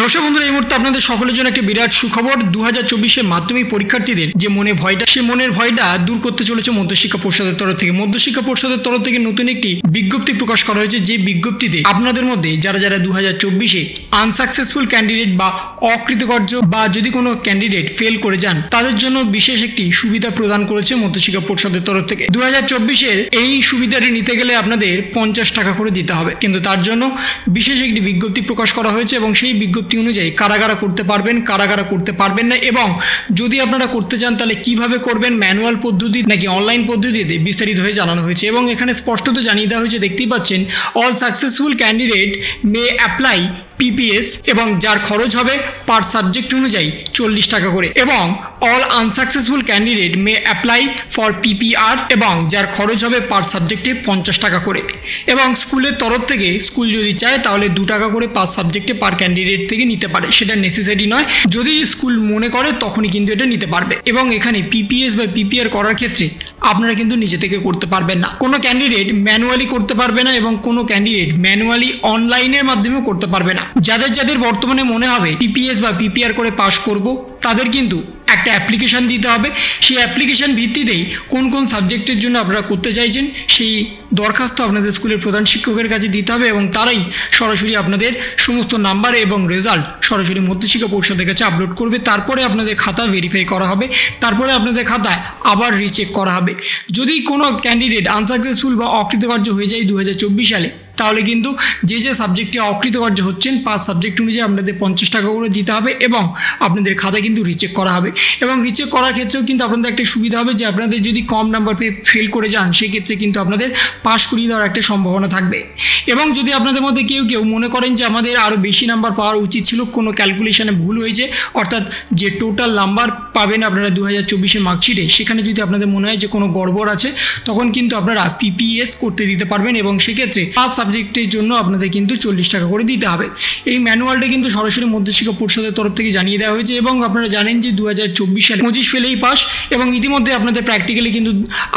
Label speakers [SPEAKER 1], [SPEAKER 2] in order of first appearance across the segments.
[SPEAKER 1] নমস্কার বন্ধুরা, এই মুহূর্তে আপনাদের সকলের জন্য একটি বিরাট সুখবর। দু হাজার চব্বিশে মাধ্যমিক পরীক্ষার্থীদের যে মনে ভয়টা, সে মনের ভয়টা দূর করতে চলেছে মধ্যশিক্ষা পরিষদের তরফ থেকে। মধ্যশিক্ষা পরিষদের তরফ থেকে নতুন একটি বিজ্ঞপ্তি প্রকাশ করা হয়েছে, যে বিজ্ঞপ্তিতে আপনাদের মধ্যে যারা যারা দু হাজার চব্বিশে আনসাকসেসফুল ক্যান্ডিডেট বা অকৃতকার্য বা যদি কোনো ক্যান্ডিডেট ফেল করে যান, তাদের জন্য বিশেষ একটি সুবিধা প্রদান করেছে মধ্যশিক্ষা পরিষদের তরফ থেকে। দু হাজার চব্বিশের এই সুবিধাটি নিতে গেলে আপনাদের পঞ্চাশ টাকা করে দিতে হবে। কিন্তু তার জন্য বিশেষ একটি বিজ্ঞপ্তি প্রকাশ করা হয়েছে এবং সেই বিজ্ঞপ্তি অনুযায়ী কারাগারা করতে পারবেন, কারাগারা করতে পারবেন না এবং যদি আপনারা করতে চান তাহলে কীভাবে করবেন? ম্যানুয়াল পদ্ধতি নাকি অনলাইন পদ্ধতিতে? বিস্তারিতভাবে জানানো হয়েছে এবং এখানে স্পষ্টত জানিয়ে দেওয়া হয়েছে, দেখতেই পাচ্ছেন all successful candidate may apply PPS এবং যার খরচ হবে পার সাবজেক্ট অনুযায়ী চল্লিশ টাকা করে এবং all unsuccessful candidate may apply for PPR এবং যার খরচ হবে পার সাবজেক্টে পঞ্চাশ টাকা করে। এবং স্কুলের তরফ থেকে স্কুল যদি চায় তাহলে দু টাকা করে পার সাবজেক্টে পার ক্যান্ডিডেট থেকে নিতে পারে, সেটা নেসেসারি নয়। যদি স্কুল মনে করে, তখনই কিন্তু এটা নিতে পারবে। এবং এখানে পিপিএস বা পিপিআর করার ক্ষেত্রে আপনারা কিন্তু নিজে থেকে করতে পারবেন না। কোনো ক্যান্ডিডেট ম্যানুয়ালি করতে পারবে না এবং কোনো ক্যান্ডিডেট ম্যানুয়ালি অনলাইনের মাধ্যমেও করতে পারবে না। যাদের যাদের বর্তমানে মনে হবে পিপিএস বা পিপিআর করে পাশ করব তাদের কিন্তু একটা অ্যাপ্লিকেশান দিতে হবে। সেই অ্যাপ্লিকেশান ভিত্তিতেই কোন কোন সাবজেক্টের জন্য আপনারা করতে চাইছেন, সেই দরখাস্ত আপনাদের স্কুলের প্রধান শিক্ষকের কাছে দিতে হবে এবং তারাই সরাসরি আপনাদের সমস্ত নাম্বার এবং রেজাল্ট সরাসরি মধ্যশিক্ষা পরিষদের কাছে আপলোড করবে। তারপরে আপনাদের খাতা ভেরিফাই করা হবে। তারপরে আপনাদের খাতায় আবার রিচেক করা হবে। যদি কোনো ক্যান্ডিডেট আনসাকসেসফুল বা অকৃতকার্য হয়ে যায় দু হাজার চব্বিশ সালে তাহলে কিন্তু যে যে সাবজেক্টে অকৃতকার্য হচ্ছেন, পাঁচ সাবজেক্ট অনুযায়ী আপনাদের পঞ্চাশ টাকা করে দিতে হবে এবং আপনাদের খাতা কিন্তু রিচেক করা হবে। এবং রিচেক করার ক্ষেত্রেও কিন্তু আপনাদের একটা সুবিধা হবে যে আপনাদের যদি কম নাম্বার পেয়ে ফেল করে যান, সেক্ষেত্রে কিন্তু আপনাদের পাস করিয়ে দেওয়ার একটা সম্ভাবনা থাকবে। এবং যদি আপনাদের মধ্যে কেউ কেউ মনে করেন যে আমাদের আরও বেশি নাম্বার পাওয়ার উচিত ছিল, কোনো ক্যালকুলেশনে ভুল হয়েছে, অর্থাৎ যে টোটাল নাম্বার পাবেন আপনারা দু হাজার চব্বিশের মার্কশিটে সেখানে যদি আপনাদের মনে হয় যে কোনো গড়বড় আছে, তখন কিন্তু আপনারা পিপিএস করতে দিতে পারবেন এবং সেক্ষেত্রে পাঁচ সাবজেক্টের জন্য আপনাদের কিন্তু চল্লিশ টাকা করে দিতে হবে। এই ম্যানুয়ালটা কিন্তু সরাসরি মধ্যশিক্ষা পরিষদের তরফ থেকে জানিয়ে দেওয়া হয়েছে এবং আপনারা জানেন যে দু হাজার চব্বিশ সালে পঁচিশ ফেলেই পাস এবং ইতিমধ্যে আপনাদের প্র্যাকটিক্যালি কিন্তু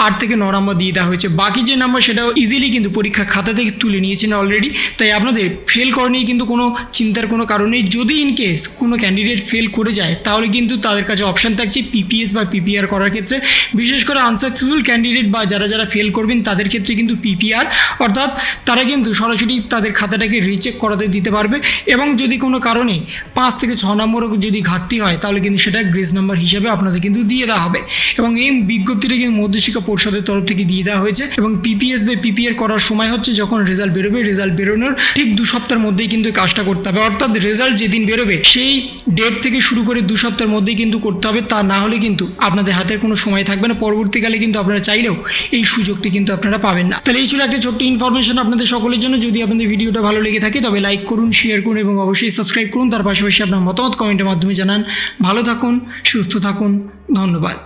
[SPEAKER 1] আট থেকে ন নম্বর দিয়ে দেওয়া হয়েছে। বাকি যে নাম্বার সেটাও ইজিলি কিন্তু পরীক্ষার খাতা থেকে তুলে নিয়েছেন অলরেডি তাই আপনাদের ফেল করা নিয়ে কিন্তু কোনো চিন্তার কোনো কারণ যদি ইন কেস কোনো ক্যান্ডিডেট ফেল করে যায়, তাহলে কিন্তু তাদের কাছে অপশান থাকছে পিপিএস বা পিপিআর করার ক্ষেত্রে। বিশেষ করে আনসাকসেসফুল ক্যান্ডিডেট বা যারা যারা ফেল করবেন, তাদের ক্ষেত্রে কিন্তু পিপিআর অর্থাৎ তারা কিন্তু সরাসরি তাদের খাতাটাকে রিচেক করাতে দিতে পারবে এবং যদি কোনো কারণে পাঁচ থেকে ছ নম্বরও যদি ঘাটতি হয়, তাহলে কিন্তু সেটা গ্রেজ নাম্বার হিসাবে আপনাদের কিন্তু দিয়ে দেওয়া হবে। এবং এই বিজ্ঞপ্তিটা কিন্তু মধ্যশিক্ষা পরিষদের তরফ থেকে দিয়ে দেওয়া হয়েছে এবং পিপিএস বা পিপিআর করার সময় হচ্ছে যখন রেজাল্ট বেরোবে রেজাল্ট বেরোনোর ঠিক দু সপ্তাহের মধ্যেই কিন্তু কাজটা করতে হবে। অর্থাৎ রেজাল্ট যেদিন বেরোবে, সেই ডেট থেকে শুরু করে দু সপ্তাহের মধ্যেই কিন্তু করতে হবে। তা না হলে কিন্তু আপনাদের হাতের কোনো সময় থাকবে না। পরবর্তীকালে কিন্তু আপনারা চাইলেও এই সুযোগটি কিন্তু আপনারা পাবেন না। তাহলে এই ছিল একটা ছোট্ট ইনফরমেশন আপনাদের সকলের জন্য যদি আপনাদের ভিডিওটা ভালো লেগে থাকে, তবে লাইক করুন শেয়ার করুন এবং অবশ্যই সাবস্ক্রাইব করুন। তার পাশাপাশি আপনার মতামত কমেন্টের মাধ্যমে জানান। ভালো থাকুন, সুস্থ থাকুন। ধন্যবাদ।